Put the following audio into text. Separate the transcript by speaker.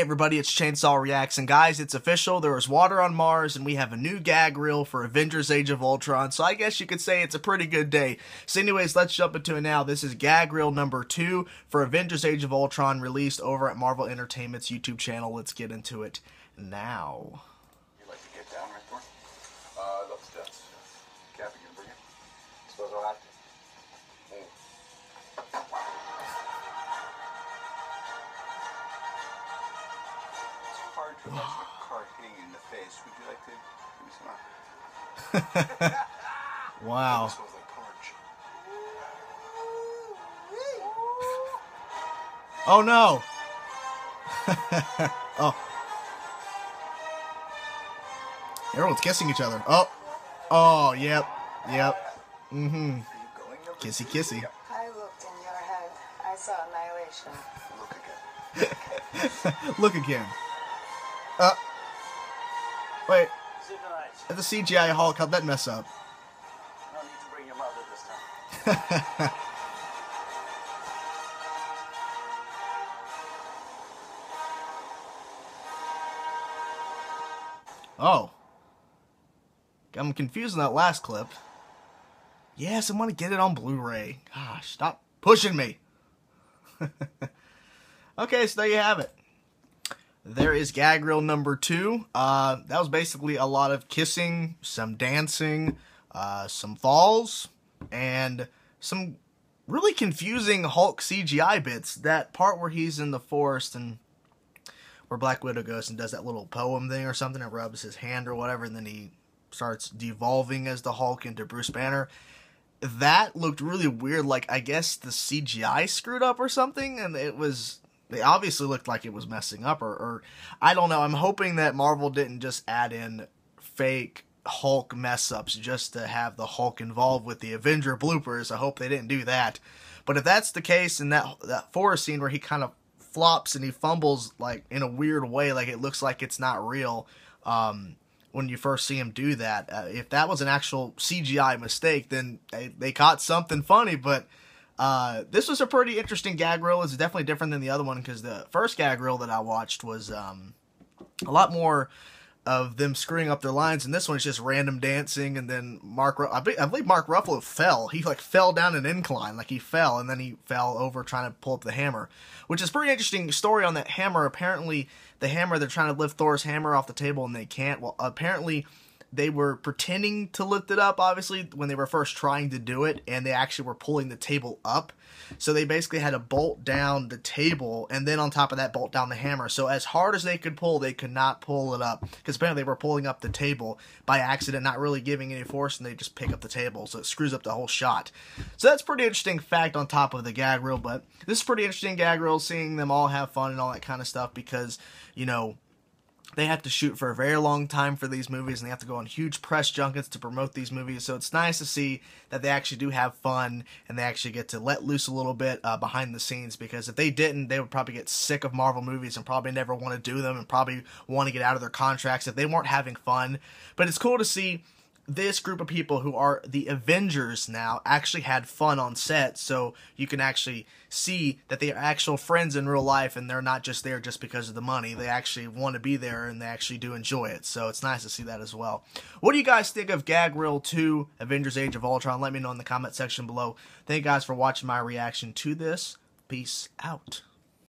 Speaker 1: everybody, it's Chainsaw Reacts, and guys, it's official. There is water on Mars, and we have a new gag reel for Avengers Age of Ultron, so I guess you could say it's a pretty good day. So anyways, let's jump into it now. This is gag reel number two for Avengers Age of Ultron, released over at Marvel Entertainment's YouTube channel. Let's get into it now.
Speaker 2: You like to get down, right, Thor? Uh, I love to bring it? Suppose I'll have to. Hard to imagine a car hitting you in the face. Would you like to give me some?
Speaker 1: Wow.
Speaker 2: Smells like porridge.
Speaker 1: Oh no! oh. Everyone's kissing each other. Oh. Oh, yep. Yep. Mm hmm.
Speaker 2: Are you going? Number
Speaker 1: Kissy kissy.
Speaker 3: I looked in your head. I saw annihilation.
Speaker 2: Look again.
Speaker 1: Look again. Uh. Wait. The CGI Hulk, how'd that mess up?
Speaker 4: No need to bring your mother this time.
Speaker 1: Oh. I'm confused on that last clip. Yes, I'm gonna get it on Blu-ray. Gosh, stop pushing me. okay, so there you have it. There is gag reel number two. Uh, that was basically a lot of kissing, some dancing, uh, some falls, and some really confusing Hulk CGI bits. That part where he's in the forest and where Black Widow goes and does that little poem thing or something and rubs his hand or whatever, and then he starts devolving as the Hulk into Bruce Banner. That looked really weird. Like I guess the CGI screwed up or something, and it was. They obviously looked like it was messing up, or, or I don't know. I'm hoping that Marvel didn't just add in fake Hulk mess ups just to have the Hulk involved with the Avenger bloopers. I hope they didn't do that. But if that's the case, in that that forest scene where he kind of flops and he fumbles like in a weird way, like it looks like it's not real. Um, when you first see him do that, uh, if that was an actual CGI mistake, then they, they caught something funny. But uh, this was a pretty interesting gag reel. It's definitely different than the other one because the first gag reel that I watched was um, a lot more of them screwing up their lines, and this one's just random dancing. And then Mark, I believe Mark Ruffalo fell. He like fell down an incline, like he fell, and then he fell over trying to pull up the hammer, which is pretty interesting story on that hammer. Apparently, the hammer they're trying to lift Thor's hammer off the table and they can't. Well, apparently. They were pretending to lift it up, obviously, when they were first trying to do it, and they actually were pulling the table up. So they basically had to bolt down the table and then on top of that bolt down the hammer. So as hard as they could pull, they could not pull it up because apparently they were pulling up the table by accident, not really giving any force, and they just pick up the table. So it screws up the whole shot. So that's pretty interesting fact on top of the gag reel. But this is pretty interesting gag reel, seeing them all have fun and all that kind of stuff because you know they have to shoot for a very long time for these movies and they have to go on huge press junkets to promote these movies. So it's nice to see that they actually do have fun and they actually get to let loose a little bit uh, behind the scenes because if they didn't they would probably get sick of marvel movies and probably never want to do them and probably want to get out of their contracts if they weren't having fun. But it's cool to see this group of people who are the Avengers now actually had fun on set, so you can actually see that they are actual friends in real life and they're not just there just because of the money. They actually want to be there and they actually do enjoy it, so it's nice to see that as well. What do you guys think of Gag Reel 2 Avengers Age of Ultron? Let me know in the comment section below. Thank you guys for watching my reaction to this. Peace out.